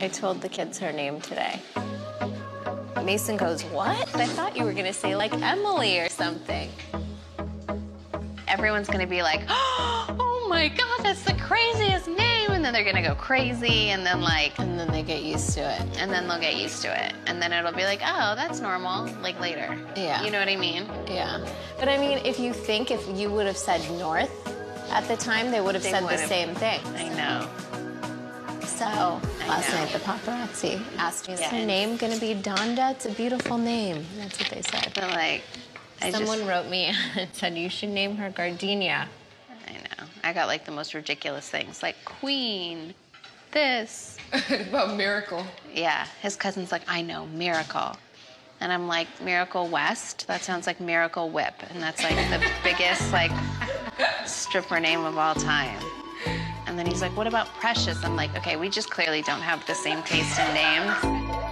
I told the kids her name today. Mason goes, What? I thought you were gonna say like Emily or something. Everyone's gonna be like, Oh my god, that's the craziest name. And then they're gonna go crazy and then like, And then they get used to it. and then they'll get used to it. And then it'll be like, Oh, that's normal, like later. Yeah. You know what I mean? Yeah. But I mean, if you think if you would have said North at the time, they would have They said the would've. same thing. I know. So last know. night the paparazzi asked me, is Yeah. her name gonna be Donda? It's a beautiful name. That's what they said. But like, I Someone just, wrote me and said you should name her Gardenia. I know. I got like the most ridiculous things, like Queen, this. About miracle. Yeah, his cousin's like, I know, Miracle. And I'm like, Miracle West? That sounds like Miracle Whip. And that's like the biggest, like, stripper name of all time. And then he's like, what about Precious? I'm like, okay, we just clearly don't have the same taste in names.